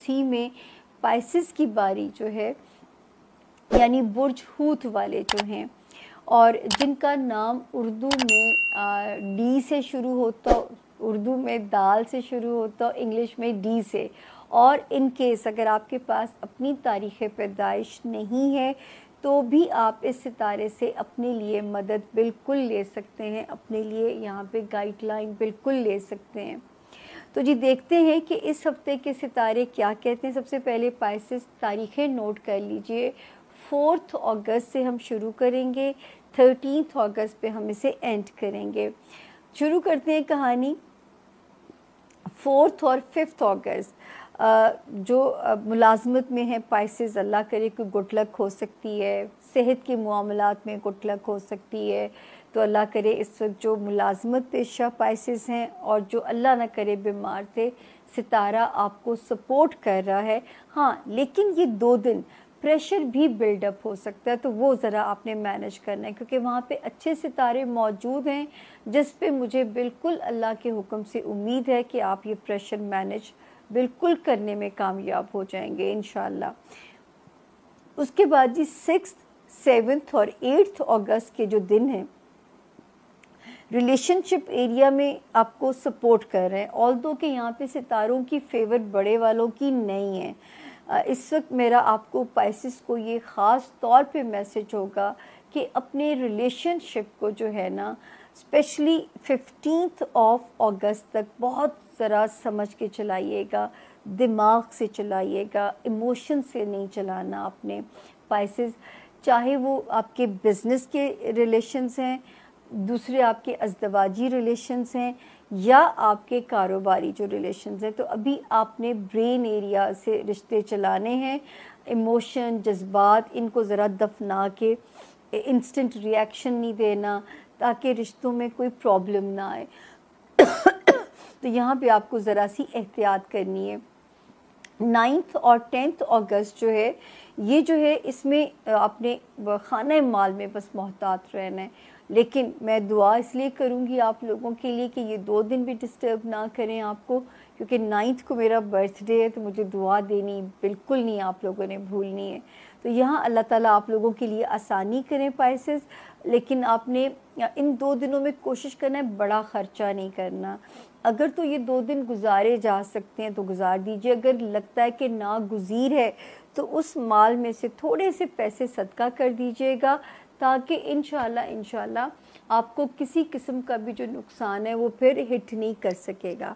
इसी में पाइसिस की बारी जो है यानी बुर्ज हूत वाले जो हैं और जिनका नाम उर्दू में डी से शुरू होता, उर्दू में दाल से शुरू होता, इंग्लिश में डी से। और इन केस अगर आपके पास अपनी तारीख़ पैदाइश नहीं है तो भी आप इस सितारे से अपने लिए मदद बिल्कुल ले सकते हैं, अपने लिए यहाँ पे गाइडलाइन बिल्कुल ले सकते हैं। तो जी, देखते हैं कि इस हफ़्ते के सितारे क्या कहते हैं। सबसे पहले पाइसिस तारीखें नोट कर लीजिए। फोर्थ अगस्त से हम शुरू करेंगे थर्टीनथ अगस्त पे हम इसे एंड करेंगे। शुरू करते हैं कहानी। फोर्थ और फिफ्थ अगस्त जो मुलाजमत में है पाइसिस अल्लाह करे कोई गुटलक हो सकती है, सेहत के मामलात में गुटलक हो सकती है तो अल्लाह करे इस वक्त जो मुलाजमत पेशा पाइसिस हैं और जो अल्लाह ना करे बीमार थे, सितारा आपको सपोर्ट कर रहा है। हाँ लेकिन ये दो दिन प्रेशर भी बिल्डअप हो सकता है तो वो ज़रा आपने मैनेज करना है, क्योंकि वहाँ पे अच्छे सितारे मौजूद हैं, जिस पे मुझे बिल्कुल अल्लाह के हुक्म से उम्मीद है कि आप ये प्रेशर मैनेज बिल्कुल करने में कामयाब हो जाएँगे इन उसके बाद जी सिक्स सेवन्थ और एट्थ अगस्त के जो दिन हैं रिलेशनशिप एरिया में आपको सपोर्ट कर रहे हैं। ऑल दो के यहाँ पे सितारों की फेवर बड़े वालों की नहीं है इस वक्त मेरा आपको पाइसिस को ये ख़ास तौर पे मैसेज होगा कि अपने रिलेशनशिप को जो है ना, स्पेशली फिफ्टींथ ऑफ़ अगस्त तक बहुत ज़रा समझ के चलाइएगा, दिमाग से चलाइएगा, इमोशन से नहीं चलाना अपने पाइसिस चाहे वो आपके बिज़नेस के रिलेशंस हैं, दूसरे आपके अजदवाजी रिलेशंस हैं या आपके कारोबारी जो रिलेशंस हैं तो अभी आपने ब्रेन एरिया से रिश्ते चलाने हैं इमोशन जज्बात, इनको ज़रा दफना के इंस्टेंट रिएक्शन नहीं देना, ताकि रिश्तों में कोई प्रॉब्लम ना आए। तो यहाँ पे आपको ज़रा सी एहतियात करनी है। नाइन्थ और टेंथ अगस्त जो है, ये जो है, इसमें अपने खाना माल में बस मोहतात रहना है। लेकिन मैं दुआ इसलिए करूँगी आप लोगों के लिए कि ये दो दिन भी डिस्टर्ब ना करें आपको, क्योंकि नाइन्थ को मेरा बर्थडे है तो मुझे दुआ देनी बिल्कुल नहीं आप लोगों ने भूलनी है। तो यहाँ अल्लाह ताला आप लोगों के लिए आसानी करें पाइसेस लेकिन आपने इन दो दिनों में कोशिश करना है बड़ा ख़र्चा नहीं करना। अगर तो ये दो दिन गुजारे जा सकते हैं तो गुजार दीजिए। अगर लगता है कि ना गुजीर है तो उस माल में से थोड़े से पैसे सदका कर दीजिएगा। ताकि इन इनशाला आपको किसी किस्म का भी जो नुकसान है, वो फिर हिट नहीं कर सकेगा।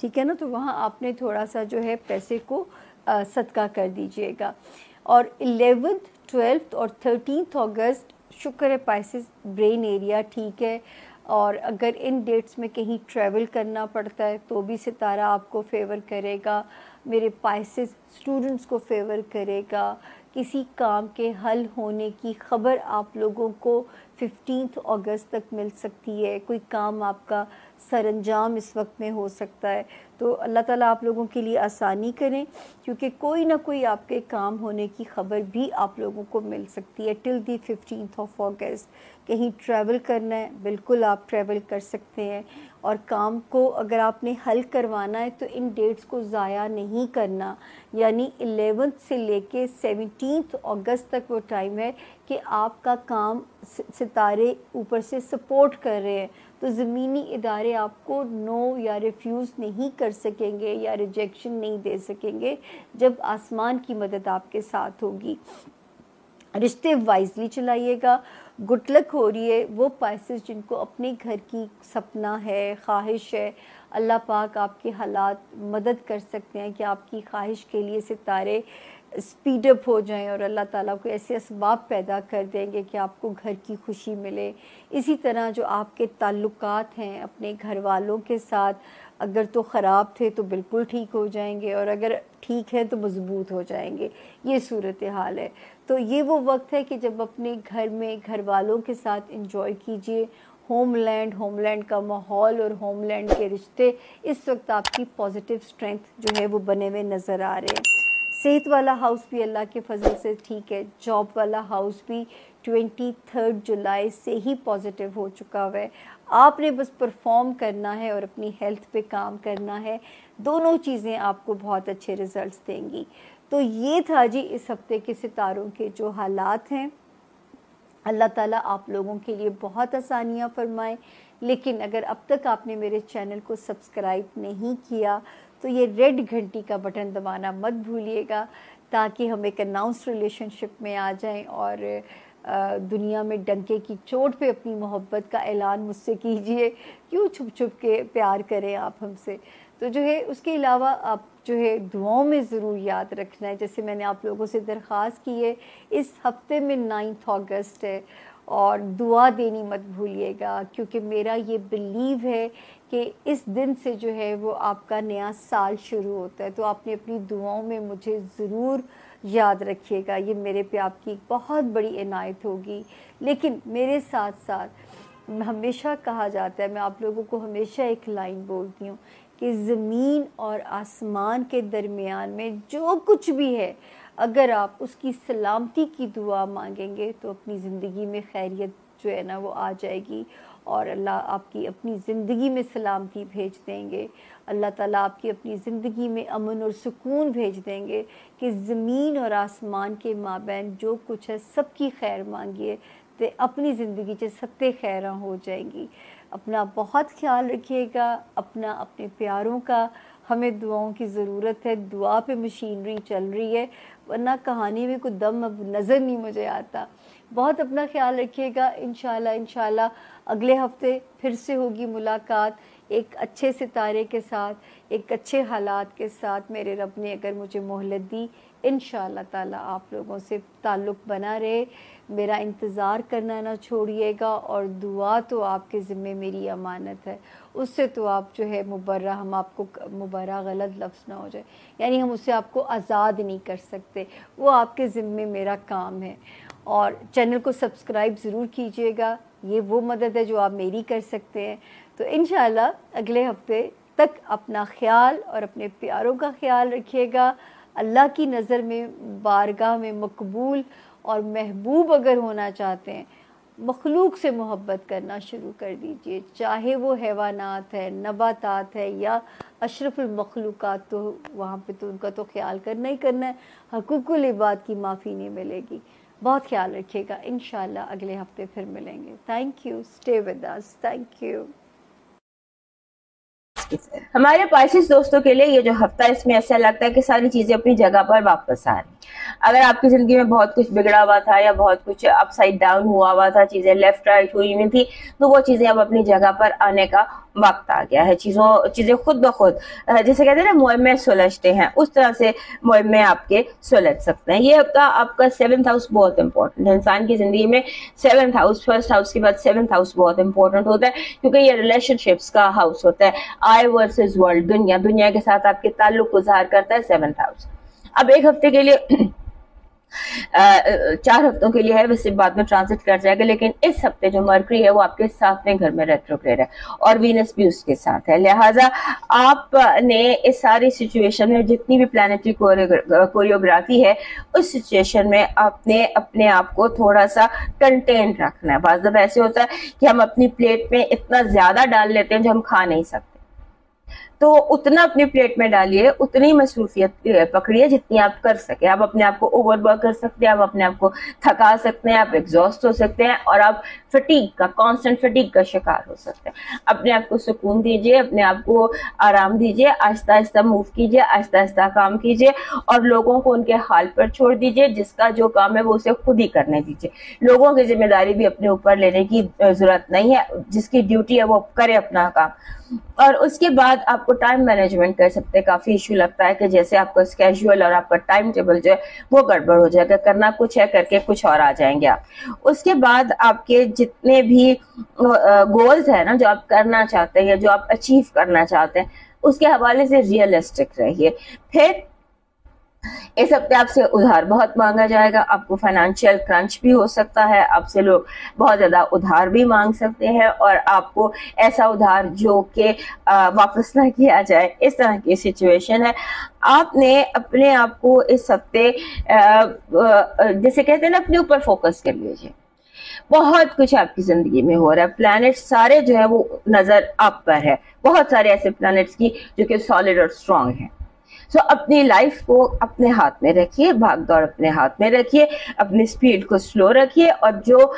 ठीक है ना? तो वहाँ आपने थोड़ा सा जो है पैसे को सदका कर दीजिएगा। और एलेवेंथ ट्वेल्थ और थर्टीनथ अगस्त शुक्र है पाइसिस ब्रेन एरिया ठीक है। और अगर इन डेट्स में कहीं ट्रैवल करना पड़ता है तो भी सितारा आपको फेवर करेगा। मेरे पाइसिस स्टूडेंट्स को फेवर करेगा। किसी काम के हल होने की ख़बर आप लोगों को फिफ्टीन अगस्त तक मिल सकती है। कोई काम आपका सरंजाम इस वक्त में हो सकता है। तो अल्लाह ताला आप लोगों के लिए आसानी करें, क्योंकि कोई ना कोई आपके काम होने की ख़बर भी आप लोगों को मिल सकती है। Till the fifteen of August कहीं ट्रैवल करना है, बिल्कुल आप ट्रैवल कर सकते हैं। और काम को अगर आपने हल करवाना है तो इन डेट्स को ज़ाया नहीं करना। यानी एलेवेंथ से लेके सेवनटीन अगस्त तक वो टाइम है। कि आपका काम सितारे ऊपर से सपोर्ट कर रहे हैं तो ज़मीनी इदारे आपको नो या रिफ्यूज़ नहीं कर सकेंगे या रिजेक्शन नहीं दे सकेंगे जब आसमान की मदद आपके साथ होगी। रिश्ते वाइजली चलाइएगा गुटलक हो रही है, वो पाइसिस जिनको अपने घर की सपना है, ख्वाहिश है, अल्लाह पाक आपके हालात मदद कर सकते हैं कि आपकी ख्वाहिश के लिए सितारे स्पीडअप हो जाएँ और अल्लाह ताला को ऐसे इसबाब पैदा कर देंगे कि आपको घर की खुशी मिले। इसी तरह जो आपके ताल्लुकात हैं अपने घर वालों के साथ, अगर तो ख़राब थे तो बिल्कुल ठीक हो जाएँगे और अगर ठीक है तो मज़बूत हो जाएँगे। ये सूरत हाल है। तो ये वो वक्त है कि जब अपने घर में घर वालों के साथ इंजॉय कीजिए। होमलैंड होमलैंड का माहौल और होमलैंड के रिश्ते, इस वक्त आपकी पॉजिटिव स्ट्रेंथ जो है वो बने हुए नज़र आ रहे हैं। सेहत वाला हाउस भी अल्लाह के फजल से ठीक है। जॉब वाला हाउस भी ट्वेंटी थर्ड जुलाई से ही पॉजिटिव हो चुका हुआ है। आपने बस परफॉर्म करना है और अपनी हेल्थ पे काम करना है। दोनों चीज़ें आपको बहुत अच्छे रिजल्ट्स देंगी। तो ये था जी इस हफ़्ते के सितारों के जो हालात हैं। अल्लाह ताला आप लोगों के लिए बहुत आसानियाँ फरमाए। लेकिन अगर अब तक आपने मेरे चैनल को सब्सक्राइब नहीं किया तो ये रेड घंटी का बटन दबाना मत भूलिएगा ताकि हम एक अनाउंस रिलेशनशिप में आ जाएँ और दुनिया में डंके की चोट पे अपनी मोहब्बत का ऐलान मुझसे कीजिए। क्यों छुप छुप के प्यार करें आप हमसे? तो जो है, उसके अलावा आप जो है, दुआओं में ज़रूर याद रखना है। जैसे मैंने आप लोगों से दरख्वास्त की है, इस हफ़्ते में नाइन्थ अगस्त है। और दुआ देनी मत भूलिएगा, क्योंकि मेरा ये बिलीव है कि इस दिन से जो है वो आपका नया साल शुरू होता है। तो आपने अपनी दुआओं में मुझे ज़रूर याद रखिएगा। ये मेरे पे आपकी बहुत बड़ी इनायत होगी। लेकिन मेरे साथ साथ हमेशा कहा जाता है, मैं आप लोगों को हमेशा एक लाइन बोलती हूँ कि ज़मीन और आसमान के दरमियान में जो कुछ भी है अगर आप उसकी सलामती की दुआ मांगेंगे तो अपनी ज़िंदगी में खैरियत जो है ना, वो आ जाएगी और अल्लाह आपकी अपनी ज़िंदगी में सलामती भेज देंगे। अल्लाह ताला आपकी अपनी ज़िंदगी में अमन और सुकून भेज देंगे कि ज़मीन और आसमान के माबैन जो कुछ है, सबकी खैर मांगिए तो अपनी ज़िंदगी से सत्य खैर हो जाएँगी। अपना बहुत ख्याल रखिएगा, अपना अपने प्यारों का हमें दुआओं की ज़रूरत है, दुआ पे मशीनरी चल रही है, वरना कहानी में कोई दम अब नज़र नहीं मुझे आता। बहुत अपना ख्याल रखिएगा इन शाला अगले हफ़्ते फिर से होगी मुलाकात एक अच्छे सितारे के साथ, एक अच्छे हालात के साथ। मेरे रब ने अगर मुझे मोहलत दी इन ताला आप लोगों से ताल्लुक़ बना रहे। मेरा इंतज़ार करना ना छोड़िएगा और दुआ तो आपके ज़िम्मे मेरी अमानत है। उससे तो आप जो है मुबर्रा हम आपको मुबर्रा गलत लफ्ज़ ना हो जाए। यानी हम उससे आपको आज़ाद नहीं कर सकते। वो आपके ज़िम्मे मेरा काम है। और चैनल को सब्सक्राइब ज़रूर कीजिएगा। ये वो मदद है जो आप मेरी कर सकते हैं। तो इन अगले हफ़्ते तक अपना ख्याल और अपने प्यारों का ख्याल रखिएगा। अल्लाह की नज़र में, बारगाह में मकबूल और महबूब अगर होना चाहते हैं मखलूक से मोहब्बत करना शुरू कर दीजिए। चाहे वो हैवानात है, नबातात है या अशरफुलमखलूक़ तो वहाँ पे तो उनका तो ख्याल करना ही करना है। हकूकुल इबाद की माफ़ी नहीं मिलेगी। बहुत ख्याल रखिएगा। इन अगले हफ़्ते फिर मिलेंगे। Thank you stay with us thank you हमारे पासिस दोस्तों के लिए ये जो हफ़्ता इसमें ऐसा लगता है कि सारी चीज़ें अपनी जगह पर वापस आ रही अगर आपकी ज़िंदगी में बहुत कुछ बिगड़ा हुआ था या बहुत कुछ अपसाइड डाउन हुआ हुआ था, चीज़ें लेफ़्ट राइट हुई हुई थी तो वो चीज़ें अब अपनी जगह पर आने का वक्त आ गया है। चीज़ों, चीज़ें खुद ब खुद जैसे कहते हैं ना मुहम्मे सुलझते हैं। उस तरह से मुहम्मे आपके सुलझ सकते हैं। ये हफ़्ता आपका सेवन्थ हाउस बहुत इंपॉर्टेंट है। इंसान की ज़िंदगी में सेवन्थ हाउस फ़र्स्ट हाउस के बाद सेवन्थ हाउस बहुत इंपॉर्टेंट होता है, क्योंकि ये रिलेशनशिप्स का हाउस होता है। आई वर्सेज वर्ल्ड दुनिया। दुनिया के साथ आपके ताल्लुक गुजार करता है सेवन्थ हाउस अब एक हफ़्ते के लिए चार हफ्तों के लिए है, वैसे बाद में ट्रांसिट कर जाएगा, लेकिन इस हफ़्ते जो मरकरी है, वो आपके सातवें घर में रेट्रोग्रेड है और वीनस भी उसके साथ है। लिहाजा आपने इस सारी सिचुएशन में जितनी भी प्लानिटरी कोरियोग्राफी है, उस सिचुएशन में आपने अपने आप को थोड़ा सा कंटेन रखना है। बाज ऐसे होता है कि हम अपनी प्लेट में इतना ज़्यादा डाल लेते हैं जो हम खा नहीं सकते। तो उतना अपनी प्लेट में डालिए, उतनी मसरूफियत पकड़िए जितनी आप कर सके। आप अपने आप को ओवरवर्क कर सकते हैं, आप अपने आप को थका सकते हैं, आप एग्जॉस्ट हो सकते हैं और आप फटीक का कांस्टेंट फटीक का शिकार हो सकते हैं। अपने आप को सुकून दीजिए, अपने आप को आराम दीजिए आहिस्ता आहिस्ता मूव कीजिए आहिस्ता आहिस्ता काम कीजिए और लोगों को उनके हाल पर छोड़ दीजिए, जिसका जो काम है वो उसे खुद ही करने दीजिए। लोगों की ज़िम्मेदारी भी अपने ऊपर लेने की ज़रूरत नहीं है। जिसकी ड्यूटी है वो करे अपना काम। और उसके बाद आपको टाइम मैनेजमेंट कर सकते हैं। काफ़ी इश्यू लगता है कि जैसे आपका स्केजुअल और आपका टाइम टेबल जो है, वो गड़बड़ हो जाएगा करना कुछ है, करके कुछ और आ जाएँगे आप। उसके बाद आपके जितने भी गोल्स है ना, जो आप करना चाहते हैं जो आप अचीव करना चाहते हैं, उसके हवाले से रियलिस्टिक रहिए। फिर इस हफ़्ते आपसे उधार बहुत मांगा जाएगा, आपको फाइनेंशियल क्रंच भी हो सकता है, आपसे लोग बहुत ज़्यादा उधार भी मांग सकते हैं और आपको ऐसा उधार जो कि वापस ना किया जाए, इस तरह की सिचुएशन है। आपने अपने आप को इस हफ़्ते जैसे कहते हैं ना, अपने ऊपर फोकस कर लीजिए। बहुत कुछ आपकी ज़िंदगी में हो रहा है। प्लैनेट सारे जो है वो नज़र आप पर है। बहुत सारे ऐसे प्लैनेट्स की जो कि सॉलिड और स्ट्रांग हैं। सो अपनी लाइफ को अपने हाथ में रखिए भाग दौड़ अपने हाथ में रखिए, अपनी स्पीड को स्लो रखिए और जो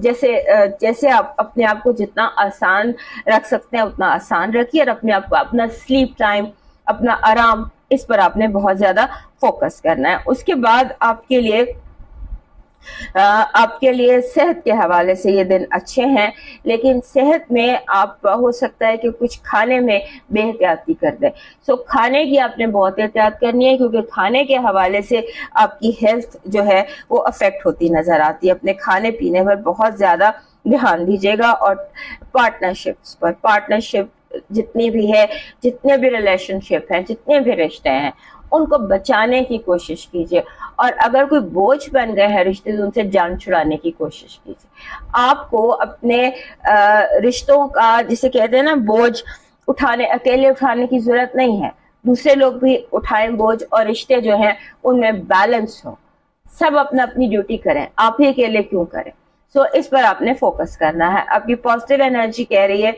जैसे जैसे आप अपने आप को जितना आसान रख सकते हैं, उतना आसान रखिए और अपने आप को अपना स्लीप टाइम अपना आराम, इस पर आपने बहुत ज़्यादा फोकस करना है। उसके बाद आपके लिए आपके लिए सेहत के हवाले से ये दिन अच्छे हैं, लेकिन सेहत में आप, हो सकता है कि कुछ खाने में बेहतियाती कर दें। सो खाने की आपने बहुत एहतियात करनी है, क्योंकि खाने के हवाले से आपकी हेल्थ जो है, वो अफेक्ट होती नज़र आती है। अपने खाने पीने पर बहुत ज़्यादा ध्यान दीजिएगा और पार्टनरशिप्स पर पार्टनरशिप जितनी भी है, जितने भी रिलेशनशिप हैं, जितने भी रिश्ते हैं उनको बचाने की कोशिश कीजिए। और अगर कोई बोझ बन गए हैं रिश्ते उनसे जान छुड़ाने की कोशिश कीजिए। आपको अपने रिश्तों का जिसे कहते हैं ना बोझ उठाने अकेले उठाने की ज़रूरत नहीं है। दूसरे लोग भी उठाएँ बोझ और रिश्ते जो हैं उनमें बैलेंस हो। सब अपना अपनी ड्यूटी करें। आप ही अकेले क्यों करें? सो so, इस पर आपने फोकस करना है। आपकी पॉजिटिव एनर्जी कह रही है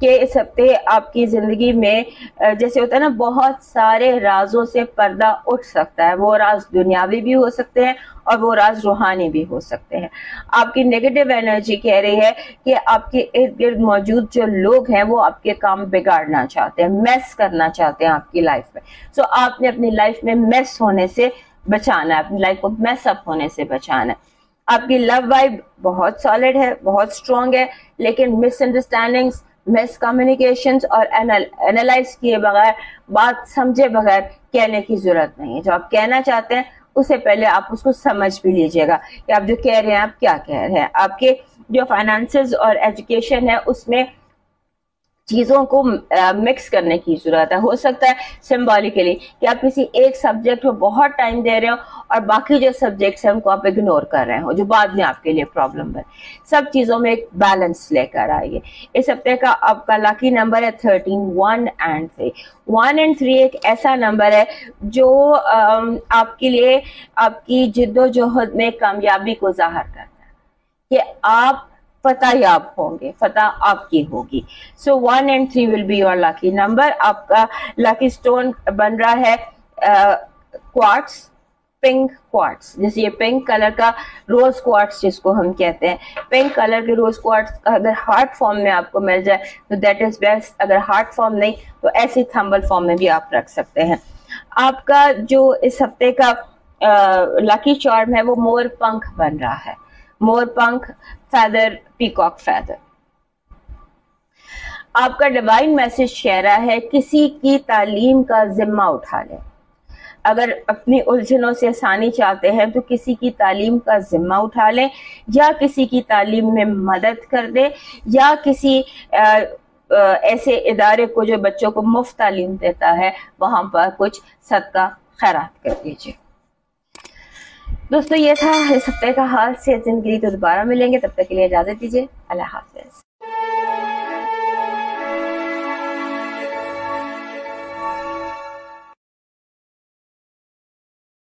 कि इस हफ़्ते आपकी ज़िंदगी में जैसे होता है ना, बहुत सारे राजों से पर्दा उठ सकता है। वो राज दुनियावी भी हो सकते हैं और वो राज रूहानी भी हो सकते हैं। आपकी नेगेटिव एनर्जी कह रही है कि आपके इर्द गिर्द मौजूद जो लोग हैं, वो आपके काम बिगाड़ना चाहते हैं मेस करना चाहते हैं आपकी लाइफ में। सो आपने अपनी लाइफ में मेस होने से बचाना है, अपनी लाइफ को मेस अप होने से बचाना है। आपकी लव वाइब बहुत सॉलिड है, बहुत स्ट्रांग है, लेकिन मिसअंडरस्टैंडिंग्स मिस कम्युनिकेशन और एनालाइज किए बगैर, बात समझे बगैर कहने की ज़रूरत नहीं है। जो आप कहना चाहते हैं उससे पहले आप उसको समझ भी लीजिएगा कि आप जो कह रहे हैं, आप क्या कह रहे हैं। आपके जो फाइनेंसेस और एजुकेशन है, उसमें चीज़ों को मिक्स करने की ज़रूरत है। हो सकता है सिम्बॉलिकली कि आप किसी एक सब्जेक्ट को बहुत टाइम दे रहे हो और बाकी जो सब्जेक्ट्स हैं उनको आप इग्नोर कर रहे हो, जो बाद में आपके लिए प्रॉब्लम है। सब चीज़ों में एक बैलेंस लेकर आइए। इस हफ़्ते का आपका लकी नंबर है thirteen one and three one and three एक ऐसा नंबर है जो आपके लिए, आपकी जिद्दोजहद में कामयाबी को ज़ाहिर करता है। कि आप याब होंगे फतह आपकी होगी। So one and three will be your lucky number आपका लकी स्टोन बन रहा है क्वार्ट्स पिंक क्वार्ट्स जैसे ये पिंक कलर का रोज क्वार्ट्स जिसको हम कहते हैं। पिंक कलर के रोज क्वार्ट्स अगर हार्ट फॉर्म में आपको मिल जाए तो दैट इज़ बेस्ट अगर हार्ट फॉर्म नहीं तो ऐसे थम्बल फॉर्म में भी आप रख सकते हैं। आपका जो इस हफ़्ते का लकी चार्म है, वो मोर पंख बन रहा है। मोर पंख फैदर पीकॉक फैदर आपका डिवाइन मैसेज कह रहा है किसी की तालीम का जिम्मा उठा लें। अगर अपनी उलझनों से आसानी चाहते हैं तो किसी की तालीम का जिम्मा उठा लें या किसी की तालीम में मदद कर दें या किसी आ, आ, ऐसे इदारे को जो बच्चों को मुफ़्त तालीम देता है वहाँ पर कुछ सदका खैरात कर दीजिए। दोस्तों, ये था इस हफ़्ते का हाल। से ज़िंदगी तो दोबारा मिलेंगे। तब तक के लिए इजाज़त दीजिए। अल्लाह हाफिज।